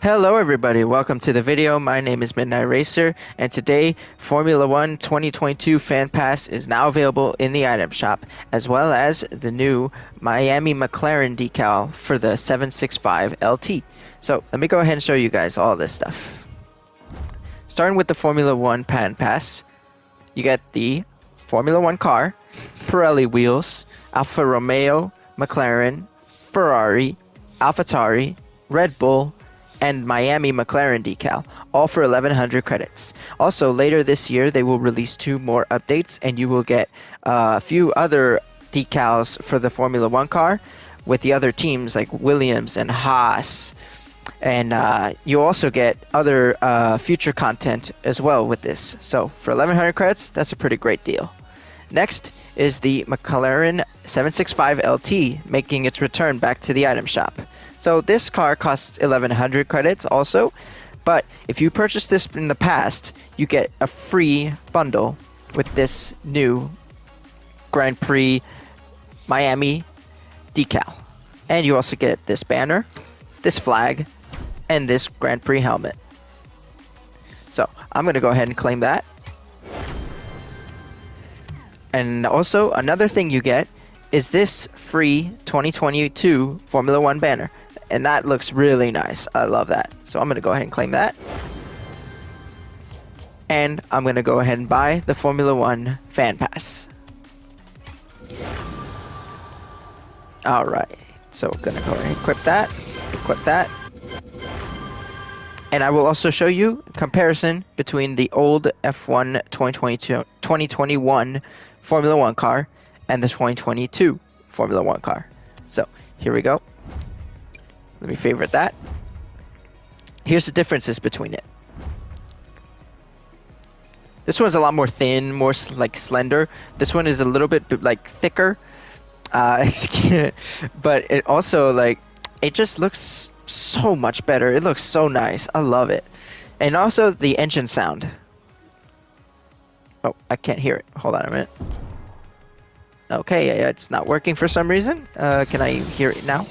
Hello everybody, welcome to the video. My name is Midnight Racer and today Formula 1 2022 Fan Pass is now available in the item shop as well as the new Miami McLaren decal for the 765 LT. So let me go ahead and show you guys all this stuff. Starting with the Formula 1 Fan Pass, you get the Formula 1 car, Pirelli wheels, Alfa Romeo, McLaren, Ferrari, AlphaTauri, Red Bull, and Miami McLaren decal, all for 1100 credits. Also, later this year, they will release two more updates, and you will get uh, a few other decals for the Formula One car with the other teams like Williams and Haas. And uh, you also get other uh, future content as well with this. So, for 1100 credits, that's a pretty great deal. Next is the McLaren 765 LT making its return back to the item shop. So this car costs 1100 credits also, but if you purchase this in the past, you get a free bundle with this new Grand Prix Miami decal. And you also get this banner, this flag, and this Grand Prix helmet. So I'm going to go ahead and claim that. And also, another thing you get is this free 2022 Formula One banner and that looks really nice. I love that. So I'm going to go ahead and claim that. And I'm going to go ahead and buy the Formula One Fan Pass. Alright, so we're going to go ahead and equip that, equip that. And I will also show you comparison between the old F1 2022, 2021 Formula One car and the 2022 Formula One car. So here we go. Let me favorite that. Here's the differences between it. This one's a lot more thin, more like slender. This one is a little bit like thicker. Uh, but it also like it just looks so much better. It looks so nice. I love it. And also the engine sound. Oh, I can't hear it. Hold on a minute. Okay, it's not working for some reason. Uh, can I hear it now?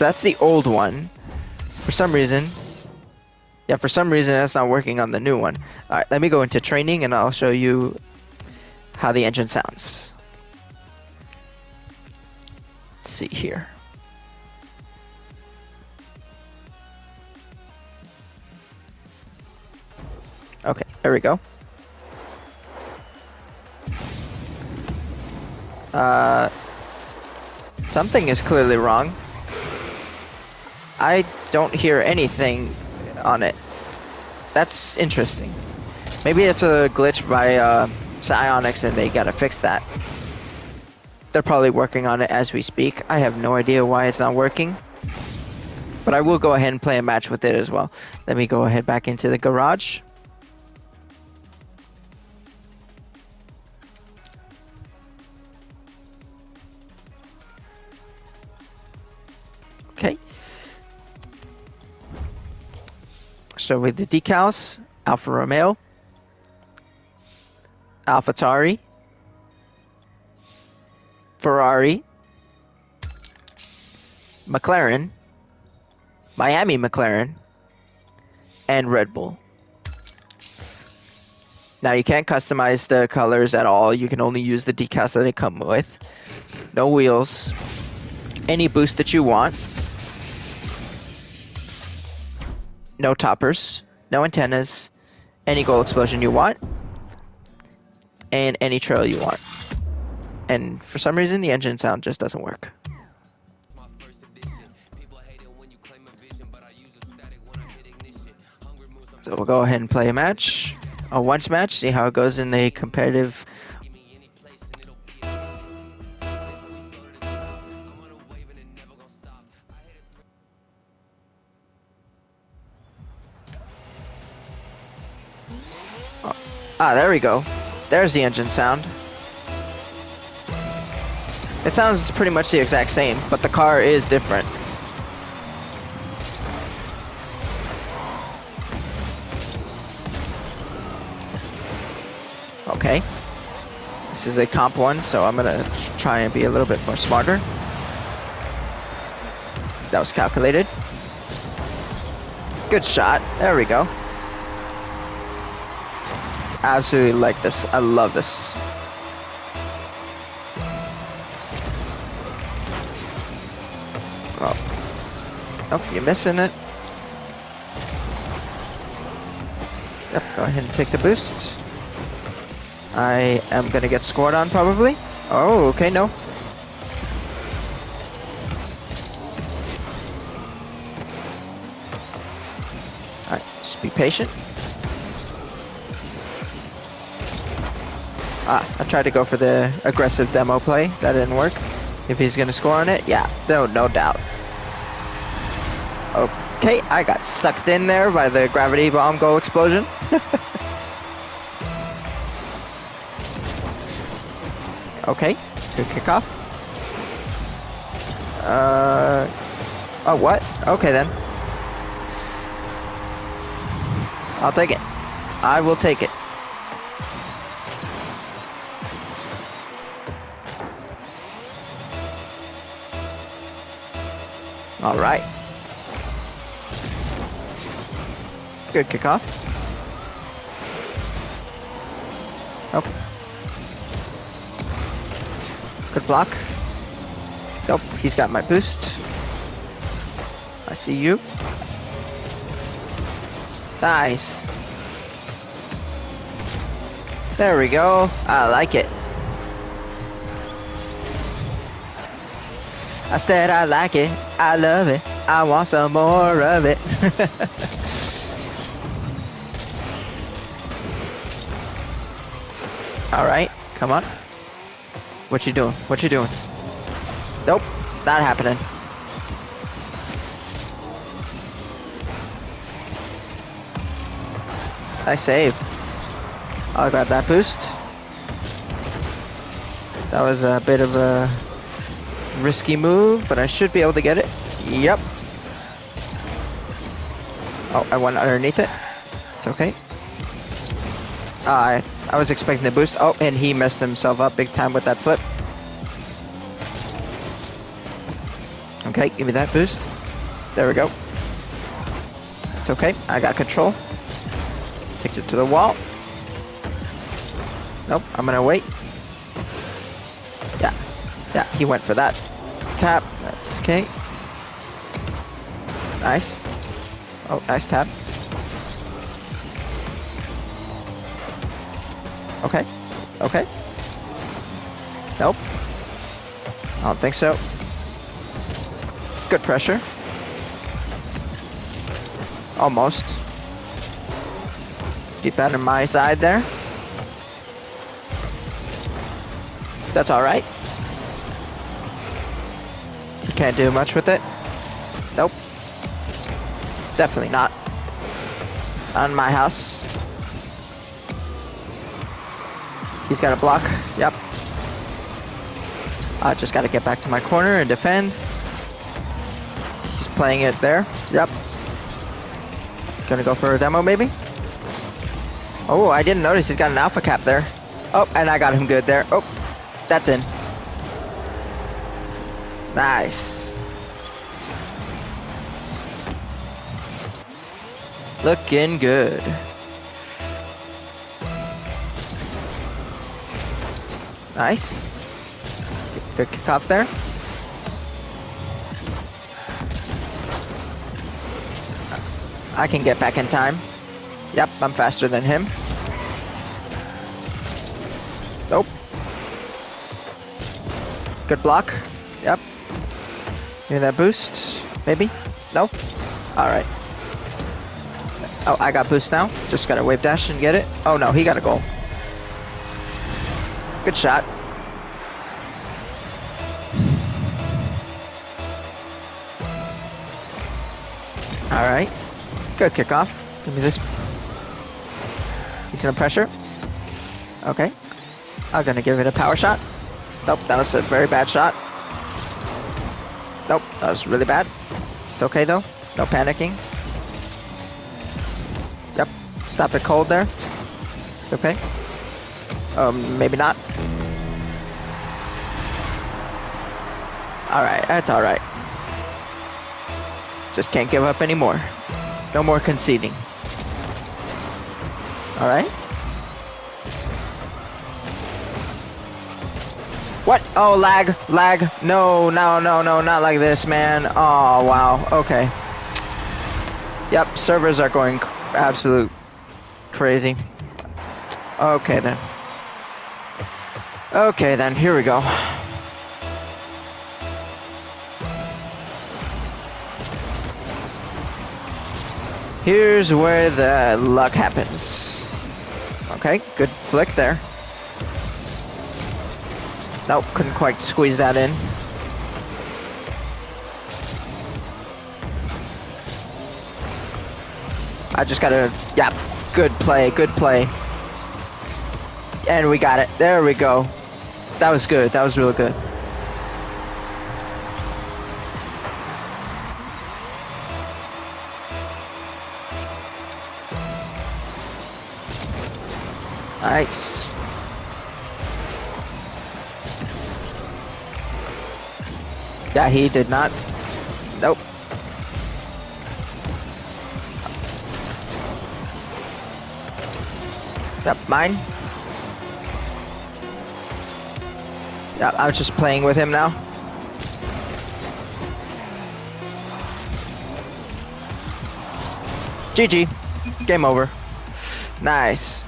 So that's the old one. For some reason. Yeah, for some reason that's not working on the new one. Alright, let me go into training and I'll show you how the engine sounds. Let's see here. Okay, there we go. Uh, something is clearly wrong. I don't hear anything on it. That's interesting. Maybe it's a glitch by uh, and they gotta fix that. They're probably working on it as we speak. I have no idea why it's not working. But I will go ahead and play a match with it as well. Let me go ahead back into the garage. Okay. So with the decals, Alfa Romeo, AlphaTauri, Ferrari, McLaren, Miami McLaren, and Red Bull. Now you can't customize the colors at all. You can only use the decals that they come with. No wheels. Any boost that you want. No toppers, no antennas, any goal explosion you want, and any trail you want. And for some reason, the engine sound just doesn't work. So we'll go ahead and play a match, a once match, see how it goes in a competitive Ah, there we go. There's the engine sound. It sounds pretty much the exact same, but the car is different. Okay. This is a comp one, so I'm gonna try and be a little bit more smarter. That was calculated. Good shot. There we go. Absolutely like this. I love this. Oh. Oh, you're missing it. Yep, go ahead and take the boost. I am gonna get scored on probably. Oh, okay, no. Alright, just be patient. Ah, I tried to go for the aggressive demo play. That didn't work. If he's gonna score on it, yeah, no, no doubt. Okay, I got sucked in there by the gravity bomb goal explosion. okay, good kickoff. Uh, oh, what? Okay then. I'll take it. I will take it. All right. Good kickoff. Nope. Good block. Nope, he's got my boost. I see you. Nice. There we go. I like it. I said I like it. I love it. I want some more of it. All right, come on. What you doing? What you doing? Nope, not happening. I save. I'll grab that boost. That was a bit of a risky move, but I should be able to get it. Yep. Oh, I went underneath it. It's okay. Uh, I was expecting the boost. Oh, and he messed himself up big time with that flip. Okay, give me that boost. There we go. It's okay. I got control. Take it to the wall. Nope, I'm gonna wait. Yeah, yeah, he went for that. Tap, that's okay. Nice. Oh, nice tap. Okay. Okay. Nope. I don't think so. Good pressure. Almost. Keep that in my side there. That's alright. Can't do much with it. Nope. Definitely not. On my house. He's got a block. Yep. I just got to get back to my corner and defend. He's playing it there. Yep. Gonna go for a demo, maybe? Oh, I didn't notice he's got an alpha cap there. Oh, and I got him good there. Oh, that's in. Nice. Looking good. Nice. Good kickoff there. I can get back in time. Yep, I'm faster than him. Nope. Good block. Give that boost. Maybe? No? Alright. Oh, I got boost now. Just gotta wave dash and get it. Oh no, he got a goal. Good shot. Alright. Good kickoff. Give me this. He's gonna pressure. Okay. I'm gonna give it a power shot. Nope, that was a very bad shot. That was really bad. It's okay though. No panicking. Yep. Stop it cold there. It's okay. Um, maybe not. Alright, that's alright. Just can't give up anymore. No more conceding. All What? Oh, lag, lag. No, no, no, no, not like this, man. Oh, wow. Okay. Yep, servers are going absolute crazy. Okay, then. Okay, then. Here we go. Here's where the luck happens. Okay, good flick there. Nope, couldn't quite squeeze that in. I just gotta, yep, good play, good play. And we got it. There we go. That was good. That was really good. Nice. Yeah, he did not. Nope. Yep, mine. Yeah, I'm just playing with him now. GG. Game over. Nice.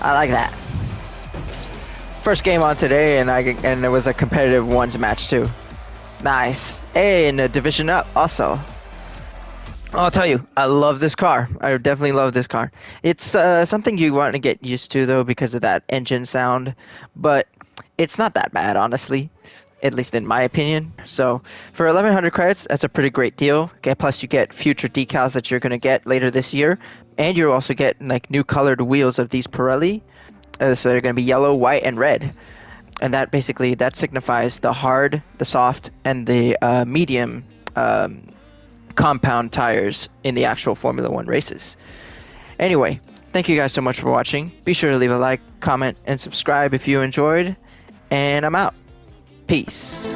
I like that. First game on today, and I and it was a competitive ones match too. Nice. And a division up also. I'll tell you, I love this car. I definitely love this car. It's uh, something you want to get used to though because of that engine sound, but it's not that bad honestly, at least in my opinion. So for 1100 credits, that's a pretty great deal. Okay, plus you get future decals that you're gonna get later this year, and you also get like new colored wheels of these Pirelli. Uh, so they're gonna be yellow, white, and red and that basically that signifies the hard, the soft, and the uh, medium um, compound tires in the actual Formula One races. Anyway, thank you guys so much for watching. Be sure to leave a like, comment, and subscribe if you enjoyed. And I'm out. Peace.